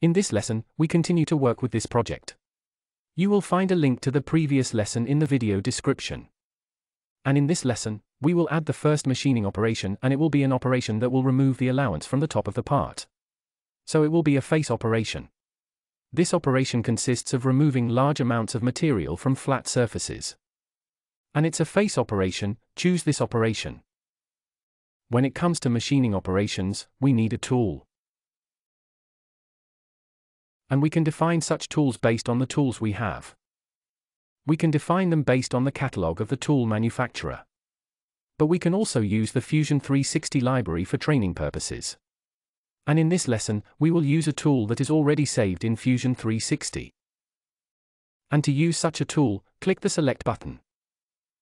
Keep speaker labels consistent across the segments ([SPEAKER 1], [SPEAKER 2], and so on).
[SPEAKER 1] In this lesson, we continue to work with this project. You will find a link to the previous lesson in the video description. And in this lesson, we will add the first machining operation and it will be an operation that will remove the allowance from the top of the part. So it will be a face operation. This operation consists of removing large amounts of material from flat surfaces. And it's a face operation, choose this operation. When it comes to machining operations, we need a tool. And we can define such tools based on the tools we have. We can define them based on the catalog of the tool manufacturer. But we can also use the Fusion 360 library for training purposes. And in this lesson, we will use a tool that is already saved in Fusion 360. And to use such a tool, click the Select button.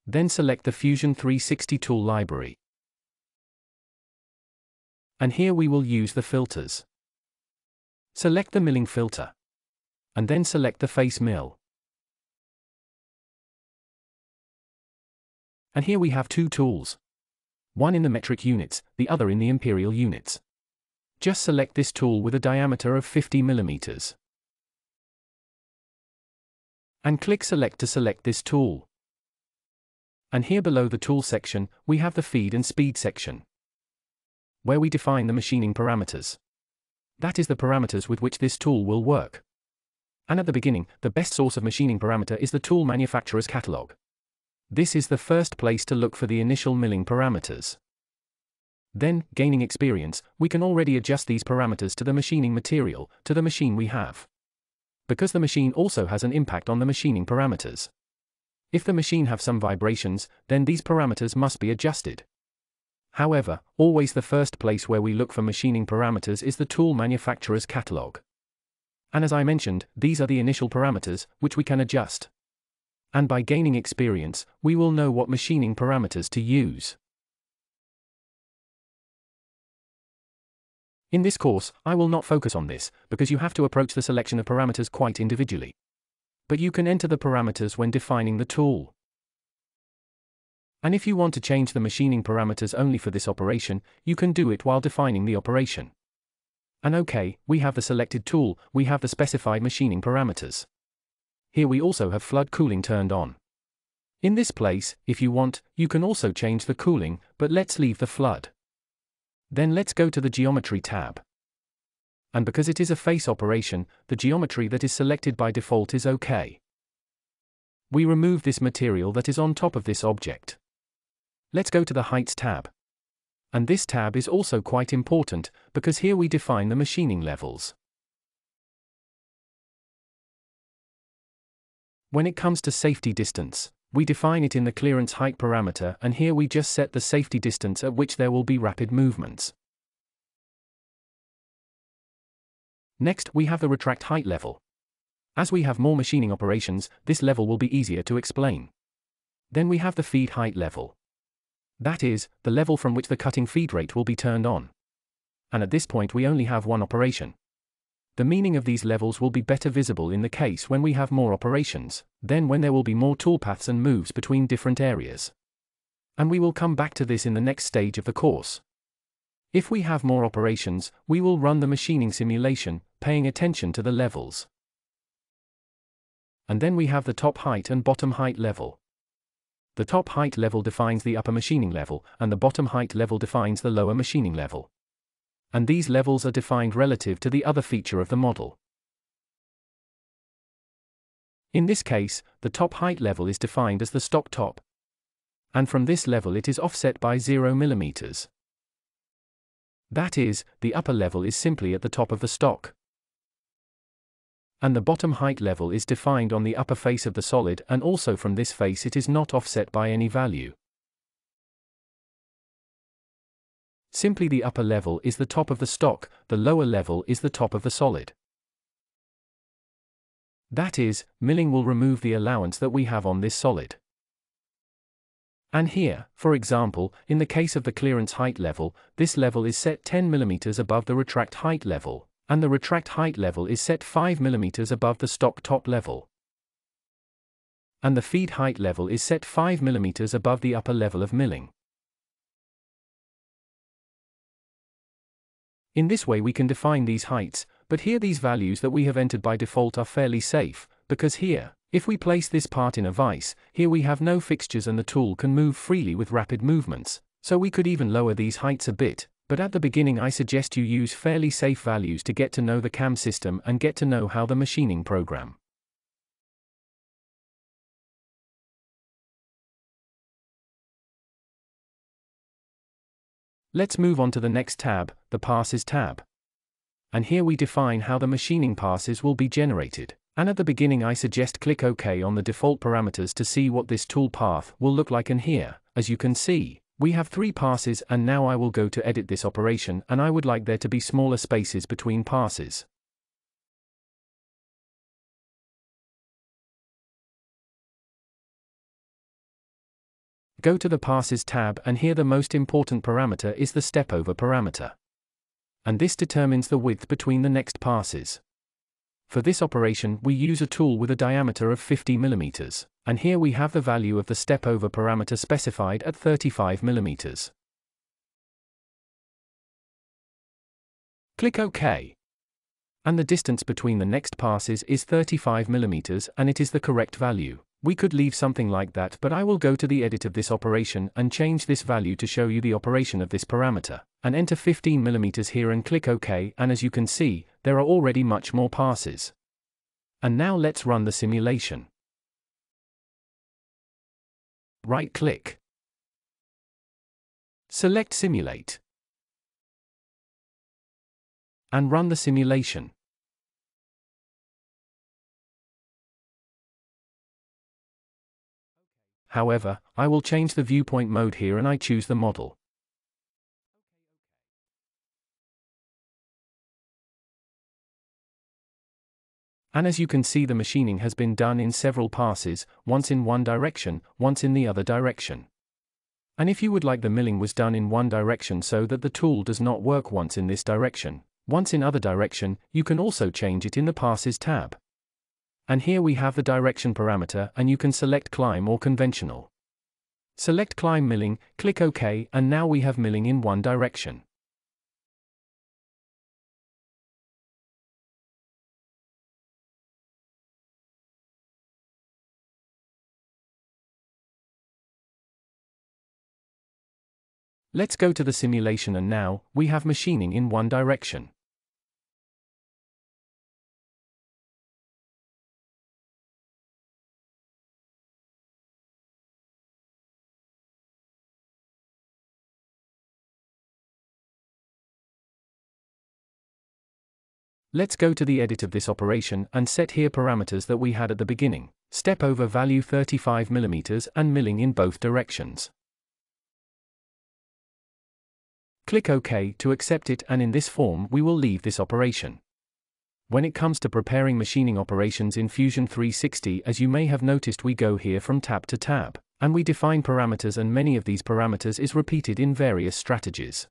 [SPEAKER 1] Then select the Fusion 360 tool library. And here we will use the filters. Select the milling filter. And then select the face mill. And here we have two tools. One in the metric units, the other in the imperial units. Just select this tool with a diameter of 50 mm. And click Select to select this tool. And here below the tool section, we have the feed and speed section, where we define the machining parameters. That is the parameters with which this tool will work. And at the beginning, the best source of machining parameter is the tool manufacturer's catalog. This is the first place to look for the initial milling parameters. Then, gaining experience, we can already adjust these parameters to the machining material, to the machine we have. Because the machine also has an impact on the machining parameters. If the machine have some vibrations, then these parameters must be adjusted. However, always the first place where we look for machining parameters is the tool manufacturer's catalog. And as I mentioned, these are the initial parameters, which we can adjust and by gaining experience, we will know what machining parameters to use. In this course, I will not focus on this, because you have to approach the selection of parameters quite individually. But you can enter the parameters when defining the tool. And if you want to change the machining parameters only for this operation, you can do it while defining the operation. And okay, we have the selected tool, we have the specified machining parameters. Here we also have flood cooling turned on. In this place, if you want, you can also change the cooling, but let's leave the flood. Then let's go to the Geometry tab. And because it is a face operation, the geometry that is selected by default is OK. We remove this material that is on top of this object. Let's go to the Heights tab. And this tab is also quite important, because here we define the machining levels. When it comes to safety distance, we define it in the clearance height parameter and here we just set the safety distance at which there will be rapid movements. Next, we have the retract height level. As we have more machining operations, this level will be easier to explain. Then we have the feed height level. That is, the level from which the cutting feed rate will be turned on. And at this point we only have one operation. The meaning of these levels will be better visible in the case when we have more operations, then when there will be more toolpaths and moves between different areas. And we will come back to this in the next stage of the course. If we have more operations, we will run the machining simulation, paying attention to the levels. And then we have the top height and bottom height level. The top height level defines the upper machining level, and the bottom height level defines the lower machining level and these levels are defined relative to the other feature of the model. In this case, the top height level is defined as the stock top. And from this level it is offset by 0 mm. That is, the upper level is simply at the top of the stock. And the bottom height level is defined on the upper face of the solid and also from this face it is not offset by any value. Simply the upper level is the top of the stock, the lower level is the top of the solid. That is, milling will remove the allowance that we have on this solid. And here, for example, in the case of the clearance height level, this level is set 10 mm above the retract height level, and the retract height level is set 5 mm above the stock top level. And the feed height level is set 5 mm above the upper level of milling. In this way we can define these heights, but here these values that we have entered by default are fairly safe, because here, if we place this part in a vise, here we have no fixtures and the tool can move freely with rapid movements, so we could even lower these heights a bit, but at the beginning I suggest you use fairly safe values to get to know the CAM system and get to know how the machining program. Let's move on to the next tab, the Passes tab. And here we define how the machining passes will be generated. And at the beginning I suggest click OK on the default parameters to see what this tool path will look like and here, as you can see, we have three passes and now I will go to edit this operation and I would like there to be smaller spaces between passes. Go to the Passes tab and here the most important parameter is the stepover parameter. And this determines the width between the next passes. For this operation we use a tool with a diameter of 50 mm, and here we have the value of the stepover parameter specified at 35 mm. Click OK. And the distance between the next passes is 35 mm and it is the correct value. We could leave something like that but I will go to the edit of this operation and change this value to show you the operation of this parameter, and enter 15 mm here and click OK and as you can see, there are already much more passes. And now let's run the simulation. Right-click. Select Simulate. And run the simulation. However, I will change the viewpoint mode here and I choose the model. And as you can see the machining has been done in several passes, once in one direction, once in the other direction. And if you would like the milling was done in one direction so that the tool does not work once in this direction, once in other direction, you can also change it in the Passes tab. And here we have the direction parameter and you can select climb or conventional. Select climb milling, click OK and now we have milling in one direction. Let's go to the simulation and now, we have machining in one direction. Let's go to the edit of this operation and set here parameters that we had at the beginning. Step over value 35 mm and milling in both directions. Click OK to accept it and in this form we will leave this operation. When it comes to preparing machining operations in Fusion 360 as you may have noticed we go here from tab to tab, and we define parameters and many of these parameters is repeated in various strategies.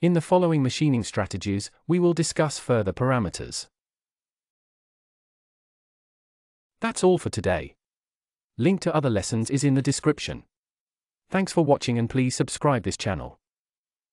[SPEAKER 1] In the following machining strategies, we will discuss further parameters. That's all for today. Link to other lessons is in the description. Thanks for watching and please subscribe this channel.